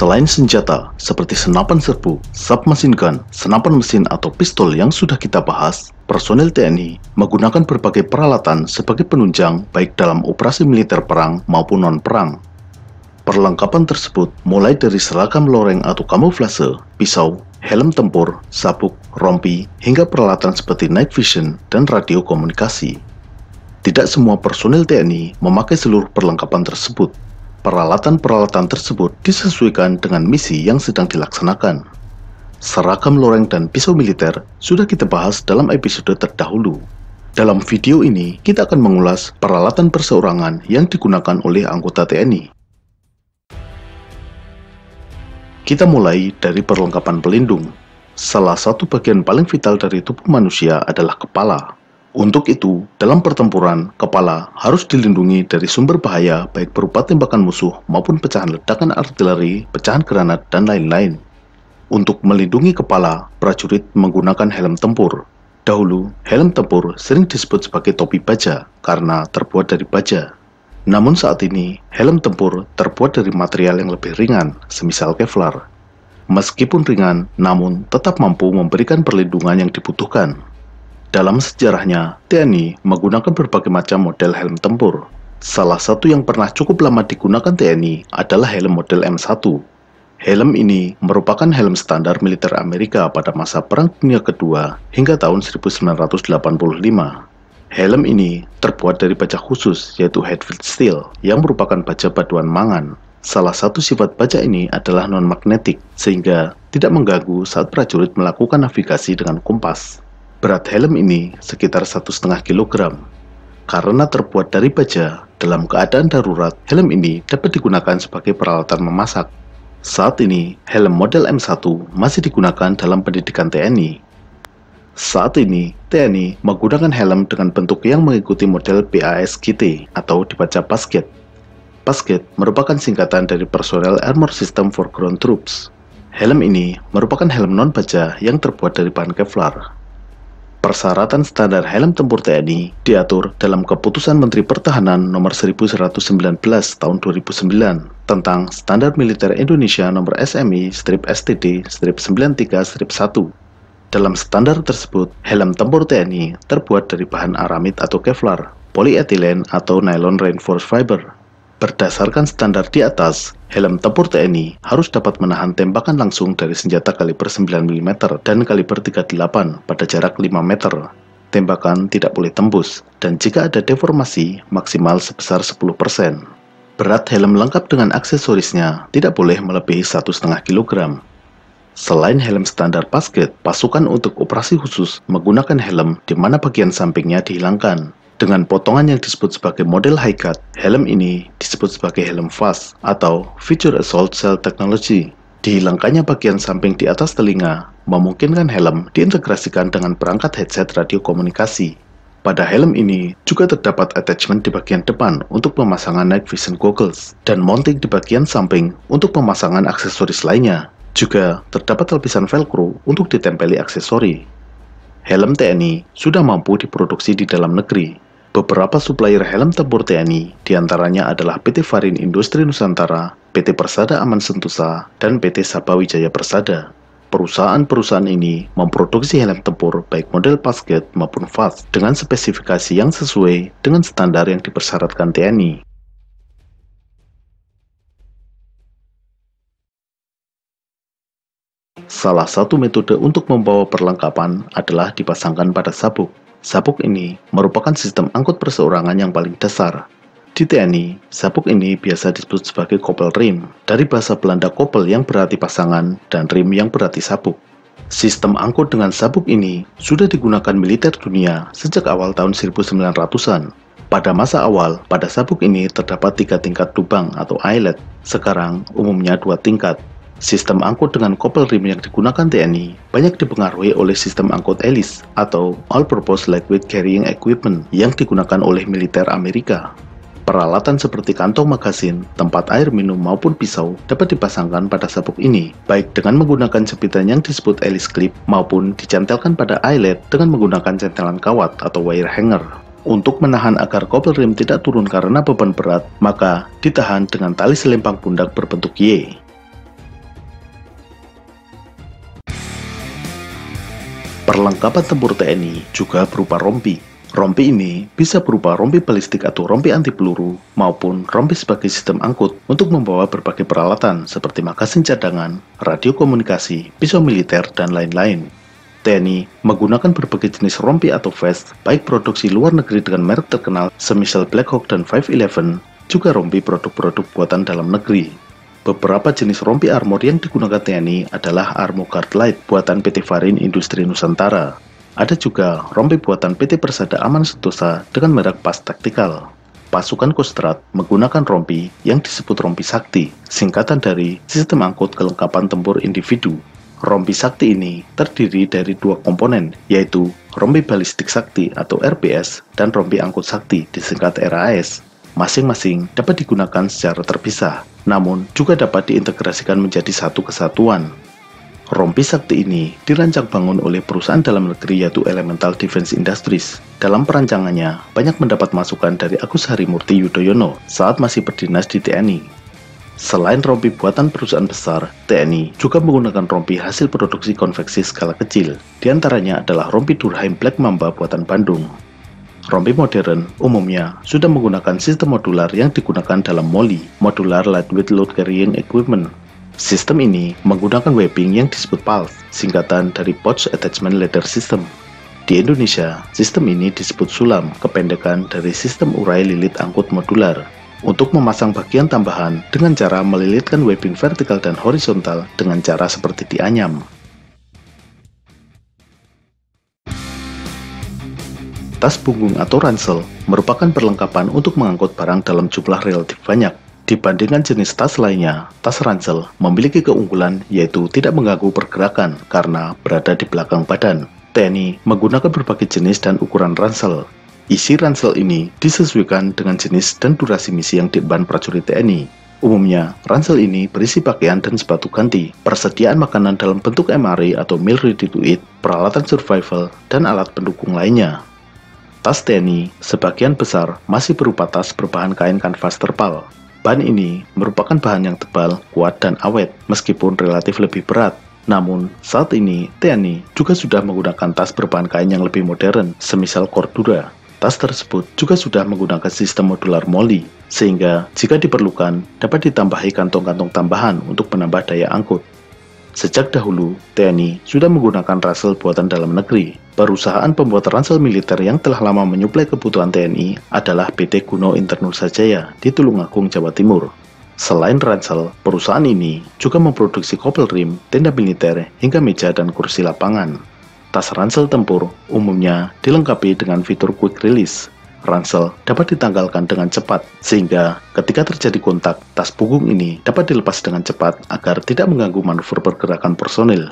Selain senjata seperti senapan serbu, submachine gun, senapan mesin atau pistol yang sudah kita bahas, personel TNI menggunakan berbagai peralatan sebagai penunjang baik dalam operasi militer perang maupun non-perang. Perlengkapan tersebut mulai dari seragam loreng atau kamuflase, pisau, helm tempur, sabuk, rompi, hingga peralatan seperti night vision dan radio komunikasi. Tidak semua personel TNI memakai seluruh perlengkapan tersebut, Peralatan-peralatan tersebut disesuaikan dengan misi yang sedang dilaksanakan. Seragam loreng dan pisau militer sudah kita bahas dalam episode terdahulu. Dalam video ini, kita akan mengulas peralatan perseorangan yang digunakan oleh anggota TNI. Kita mulai dari perlengkapan pelindung. Salah satu bagian paling vital dari tubuh manusia adalah kepala. Untuk itu, dalam pertempuran, kepala harus dilindungi dari sumber bahaya baik berupa tembakan musuh maupun pecahan ledakan artileri, pecahan granat, dan lain-lain. Untuk melindungi kepala, prajurit menggunakan helm tempur. Dahulu, helm tempur sering disebut sebagai topi baja karena terbuat dari baja. Namun saat ini, helm tempur terbuat dari material yang lebih ringan, semisal Kevlar. Meskipun ringan, namun tetap mampu memberikan perlindungan yang dibutuhkan. Dalam sejarahnya, TNI menggunakan berbagai macam model helm tempur. Salah satu yang pernah cukup lama digunakan TNI adalah helm model M1. Helm ini merupakan helm standar militer Amerika pada masa Perang Dunia Kedua hingga tahun 1985. Helm ini terbuat dari baja khusus yaitu Hatfield Steel yang merupakan baja baduan mangan. Salah satu sifat baja ini adalah non-magnetik sehingga tidak mengganggu saat prajurit melakukan navigasi dengan kompas. Berat helm ini sekitar 1,5 kg. Karena terbuat dari baja, dalam keadaan darurat, helm ini dapat digunakan sebagai peralatan memasak. Saat ini, helm model M1 masih digunakan dalam pendidikan TNI. Saat ini, TNI menggunakan helm dengan bentuk yang mengikuti model PASGT atau dibaca basket. Basket merupakan singkatan dari Personal Armor System for Ground Troops. Helm ini merupakan helm non-baja yang terbuat dari bahan Kevlar. Persyaratan standar helm tempur TNI diatur dalam Keputusan Menteri Pertahanan Nomor 1119 Tahun 2009 tentang Standar Militer Indonesia Nomor SMI strip STD strip 93 strip 1. Dalam standar tersebut, helm tempur TNI terbuat dari bahan aramid atau Kevlar, polyethylene atau nylon reinforced fiber, Berdasarkan standar di atas, helm tempur TNI harus dapat menahan tembakan langsung dari senjata kaliber 9 mm dan kaliber 38 pada jarak 5 meter. Tembakan tidak boleh tembus, dan jika ada deformasi, maksimal sebesar 10%. Berat helm lengkap dengan aksesorisnya tidak boleh melebihi 1,5 kg. Selain helm standar basket, pasukan untuk operasi khusus menggunakan helm di mana bagian sampingnya dihilangkan. Dengan potongan yang disebut sebagai model high cut, helm ini disebut sebagai helm fast atau Feature Assault Cell Technology. Dihilangkannya bagian samping di atas telinga memungkinkan helm diintegrasikan dengan perangkat headset radio komunikasi. Pada helm ini juga terdapat attachment di bagian depan untuk pemasangan night vision goggles dan mounting di bagian samping untuk pemasangan aksesoris lainnya. Juga terdapat lapisan velcro untuk ditempeli aksesori. Helm TNI sudah mampu diproduksi di dalam negeri Beberapa supplier helm tempur TNI di antaranya adalah PT Farin Industri Nusantara, PT Persada Aman Sentosa, dan PT Sabawijaya Persada. Perusahaan-perusahaan ini memproduksi helm tempur baik model basket maupun fast dengan spesifikasi yang sesuai dengan standar yang dipersyaratkan TNI. Salah satu metode untuk membawa perlengkapan adalah dipasangkan pada sabuk. Sabuk ini merupakan sistem angkut perseorangan yang paling dasar. Di TNI, sabuk ini biasa disebut sebagai kopel rim, dari bahasa Belanda kopel yang berarti pasangan dan rim yang berarti sabuk. Sistem angkut dengan sabuk ini sudah digunakan militer dunia sejak awal tahun 1900-an. Pada masa awal, pada sabuk ini terdapat tiga tingkat lubang atau eyelet. Sekarang, umumnya dua tingkat, Sistem angkut dengan kopel rim yang digunakan TNI banyak dipengaruhi oleh sistem angkut ELIS atau All Purpose Lightweight Carrying Equipment yang digunakan oleh militer Amerika. Peralatan seperti kantong magasin, tempat air minum maupun pisau dapat dipasangkan pada sabuk ini, baik dengan menggunakan jepitan yang disebut ELIS clip maupun dicantelkan pada eyelet dengan menggunakan centelan kawat atau wire hanger. Untuk menahan agar kopel rim tidak turun karena beban berat, maka ditahan dengan tali selempang pundak berbentuk Y. Perlengkapan tempur TNI juga berupa rompi. Rompi ini bisa berupa rompi balistik atau rompi anti peluru maupun rompi sebagai sistem angkut untuk membawa berbagai peralatan seperti magasin cadangan, radio komunikasi, pisau militer, dan lain-lain. TNI menggunakan berbagai jenis rompi atau vest, baik produksi luar negeri dengan merek terkenal semisal Black Hawk dan 511, juga rompi produk-produk buatan dalam negeri. Beberapa jenis rompi armor yang digunakan TNI adalah Armo Guard Light buatan PT Varin Industri Nusantara, ada juga rompi buatan PT Persada Aman Sentosa dengan merek Pas Taktikal. Pasukan Kostrad menggunakan rompi yang disebut rompi sakti, singkatan dari sistem angkut kelengkapan tempur individu. Rompi sakti ini terdiri dari dua komponen, yaitu rompi balistik sakti atau RBS dan rompi angkut sakti disingkat RAS. Masing-masing dapat digunakan secara terpisah, namun juga dapat diintegrasikan menjadi satu kesatuan. Rompi Sakti ini dirancang bangun oleh perusahaan dalam negeri yaitu Elemental Defense Industries. Dalam perancangannya, banyak mendapat masukan dari Agus Harimurti Yudhoyono saat masih berdinas di TNI. Selain rompi buatan perusahaan besar, TNI juga menggunakan rompi hasil produksi konveksi skala kecil. Di antaranya adalah rompi Durheim Black Mamba buatan Bandung. Rompi modern umumnya sudah menggunakan sistem modular yang digunakan dalam MOLI, Modular Lightweight Load Carrying Equipment, Sistem ini menggunakan webbing yang disebut PALS, singkatan dari Pouch Attachment Ladder System. Di Indonesia, sistem ini disebut SULAM, kependekan dari Sistem Urai Lilit Angkut Modular, untuk memasang bagian tambahan dengan cara melilitkan webbing vertikal dan horizontal dengan cara seperti dianyam. Tas punggung atau ransel merupakan perlengkapan untuk mengangkut barang dalam jumlah relatif banyak, Dibandingkan jenis tas lainnya, tas ransel memiliki keunggulan yaitu tidak mengganggu pergerakan karena berada di belakang badan. TNI menggunakan berbagai jenis dan ukuran ransel. Isi ransel ini disesuaikan dengan jenis dan durasi misi yang diemban prajurit TNI. Umumnya, ransel ini berisi pakaian dan sepatu ganti, persediaan makanan dalam bentuk MRE atau meal ready to eat, peralatan survival, dan alat pendukung lainnya. Tas TNI sebagian besar masih berupa tas berbahan kain kanvas terpal, Bahan ini merupakan bahan yang tebal, kuat, dan awet, meskipun relatif lebih berat. Namun, saat ini TNI juga sudah menggunakan tas berbahan kain yang lebih modern, semisal Cordura. Tas tersebut juga sudah menggunakan sistem modular MOLI, sehingga jika diperlukan dapat ditambahi kantong-kantong tambahan untuk menambah daya angkut. Sejak dahulu, TNI sudah menggunakan ransel buatan dalam negeri. Perusahaan pembuat ransel militer yang telah lama menyuplai kebutuhan TNI adalah PT Kuno Internul Sajaya di Tulungagung, Jawa Timur. Selain ransel, perusahaan ini juga memproduksi kopel rim, tenda militer, hingga meja dan kursi lapangan. Tas ransel tempur umumnya dilengkapi dengan fitur quick release ransel dapat ditanggalkan dengan cepat, sehingga ketika terjadi kontak, tas punggung ini dapat dilepas dengan cepat agar tidak mengganggu manuver pergerakan personil.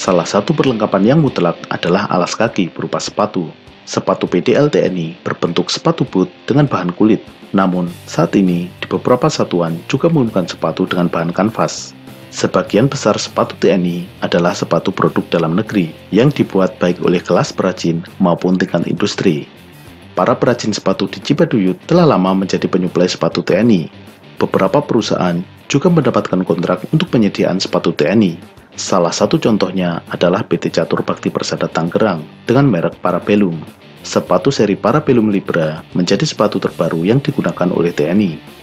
Salah satu perlengkapan yang mutlak adalah alas kaki berupa sepatu. Sepatu PDL TNI berbentuk sepatu boot dengan bahan kulit, namun saat ini di beberapa satuan juga menggunakan sepatu dengan bahan kanvas. Sebagian besar sepatu TNI adalah sepatu produk dalam negeri yang dibuat baik oleh kelas perajin maupun tingkat industri. Para perajin sepatu di Cibaduyut telah lama menjadi penyuplai sepatu TNI. Beberapa perusahaan juga mendapatkan kontrak untuk penyediaan sepatu TNI. Salah satu contohnya adalah PT Catur Bakti Persada Tangerang dengan merek Parabellum. Sepatu seri Parabellum Libra menjadi sepatu terbaru yang digunakan oleh TNI.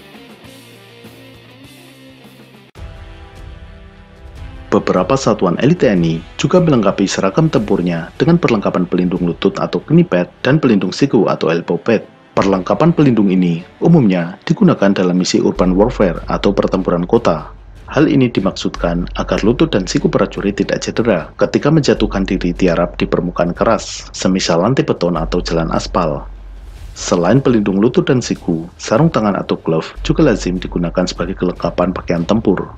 Beberapa satuan elit TNI juga melengkapi seragam tempurnya dengan perlengkapan pelindung lutut atau pad dan pelindung siku atau elbow pad. Perlengkapan pelindung ini umumnya digunakan dalam misi urban warfare atau pertempuran kota. Hal ini dimaksudkan agar lutut dan siku prajurit tidak cedera ketika menjatuhkan diri tiarap di permukaan keras, semisal lantai beton atau jalan aspal. Selain pelindung lutut dan siku, sarung tangan atau glove juga lazim digunakan sebagai kelengkapan pakaian tempur.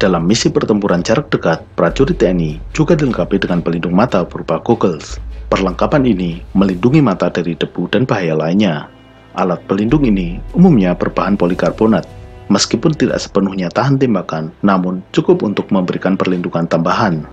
Dalam misi pertempuran jarak dekat, prajurit TNI juga dilengkapi dengan pelindung mata berupa goggles. Perlengkapan ini melindungi mata dari debu dan bahaya lainnya. Alat pelindung ini umumnya berbahan polikarbonat. Meskipun tidak sepenuhnya tahan tembakan, namun cukup untuk memberikan perlindungan tambahan.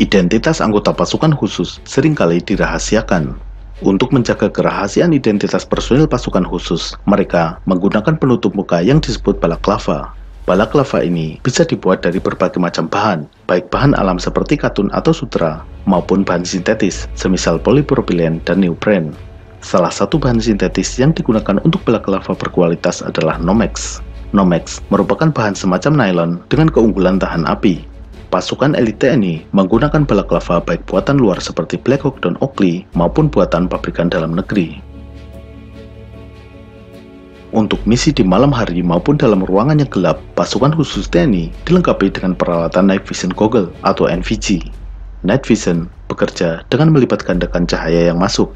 Identitas anggota pasukan khusus sering kali dirahasiakan, untuk menjaga kerahasiaan identitas personil pasukan khusus, mereka menggunakan penutup muka yang disebut balaklava. Balaklava ini bisa dibuat dari berbagai macam bahan, baik bahan alam seperti katun atau sutra, maupun bahan sintetis, semisal polipropilen dan neopren. Salah satu bahan sintetis yang digunakan untuk balaklava berkualitas adalah Nomex. Nomex merupakan bahan semacam nylon dengan keunggulan tahan api. Pasukan elit TNI menggunakan balaklava baik buatan luar seperti Black Hawk dan Oakley maupun buatan pabrikan dalam negeri. Untuk misi di malam hari maupun dalam ruangan yang gelap, pasukan khusus TNI dilengkapi dengan peralatan Night Vision Goggle atau NVG. Night Vision bekerja dengan melipat gandakan cahaya yang masuk.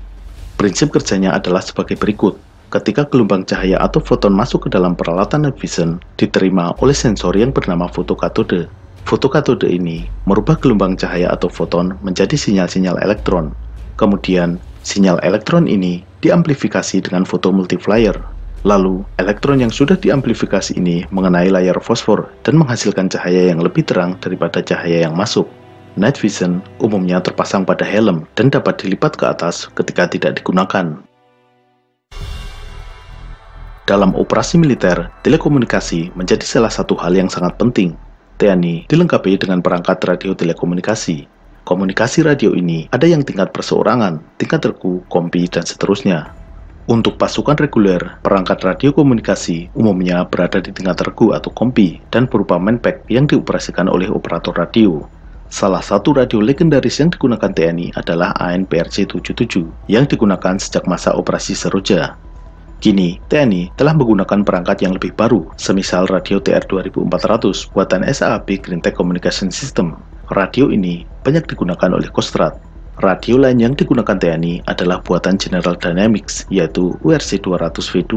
Prinsip kerjanya adalah sebagai berikut. Ketika gelombang cahaya atau foton masuk ke dalam peralatan Night Vision, diterima oleh sensor yang bernama fotokatode. Fotokatode ini merubah gelombang cahaya atau foton menjadi sinyal-sinyal elektron. Kemudian, sinyal elektron ini diamplifikasi dengan foto multiplier Lalu, elektron yang sudah diamplifikasi ini mengenai layar fosfor dan menghasilkan cahaya yang lebih terang daripada cahaya yang masuk. Night vision umumnya terpasang pada helm dan dapat dilipat ke atas ketika tidak digunakan. Dalam operasi militer, telekomunikasi menjadi salah satu hal yang sangat penting. TNI dilengkapi dengan perangkat radio telekomunikasi. Komunikasi radio ini ada yang tingkat perseorangan, tingkat regu, kompi, dan seterusnya. Untuk pasukan reguler, perangkat radio komunikasi umumnya berada di tingkat regu atau kompi dan berupa manpack yang dioperasikan oleh operator radio. Salah satu radio legendaris yang digunakan TNI adalah ANPRC-77 yang digunakan sejak masa operasi Seroja. Kini, TNI telah menggunakan perangkat yang lebih baru, semisal radio TR-2400 buatan SAAB Green Tech Communication System. Radio ini banyak digunakan oleh Kostrad, Radio lain yang digunakan TNI adalah buatan General Dynamics, yaitu URC-200V2.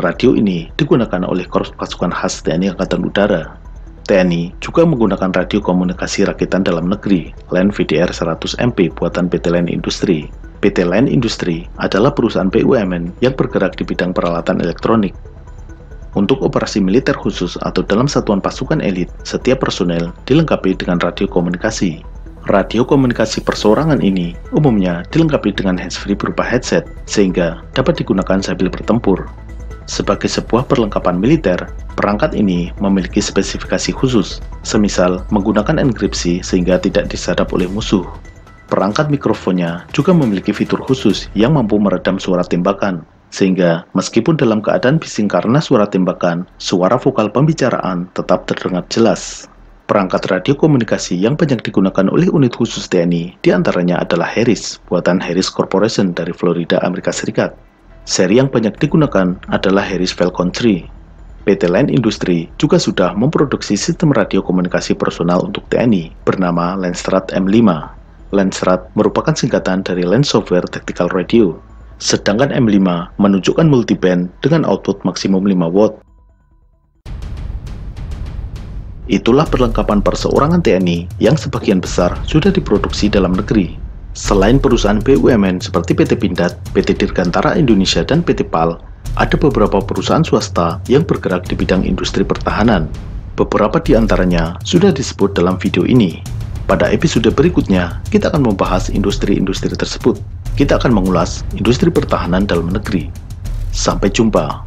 Radio ini digunakan oleh Korps Pasukan Khas TNI Angkatan Udara. TNI juga menggunakan radio komunikasi rakitan dalam negeri, LAN VDR 100MP buatan PT LAN Industri. PT LAN Industri adalah perusahaan BUMN yang bergerak di bidang peralatan elektronik. Untuk operasi militer khusus atau dalam satuan pasukan elit, setiap personel dilengkapi dengan radio komunikasi. Radio komunikasi perseorangan ini umumnya dilengkapi dengan handsfree berupa headset, sehingga dapat digunakan sambil bertempur. Sebagai sebuah perlengkapan militer, perangkat ini memiliki spesifikasi khusus, semisal menggunakan enkripsi sehingga tidak disadap oleh musuh. Perangkat mikrofonnya juga memiliki fitur khusus yang mampu meredam suara tembakan, sehingga meskipun dalam keadaan bising karena suara tembakan, suara vokal pembicaraan tetap terdengar jelas. Perangkat radio komunikasi yang banyak digunakan oleh unit khusus TNI di antaranya adalah Harris, buatan Harris Corporation dari Florida, Amerika Serikat. Seri yang banyak digunakan adalah Harris Falcon 3. PT Land Industry juga sudah memproduksi sistem radio komunikasi personal untuk TNI bernama Landstrat M5. Landstrat merupakan singkatan dari Land Software Tactical Radio, sedangkan M5 menunjukkan multiband dengan output maksimum 5 watt Itulah perlengkapan perseorangan TNI yang sebagian besar sudah diproduksi dalam negeri. Selain perusahaan BUMN seperti PT Pindad, PT Dirgantara Indonesia, dan PT PAL, ada beberapa perusahaan swasta yang bergerak di bidang industri pertahanan. Beberapa di antaranya sudah disebut dalam video ini. Pada episode berikutnya, kita akan membahas industri-industri tersebut. Kita akan mengulas industri pertahanan dalam negeri. Sampai jumpa.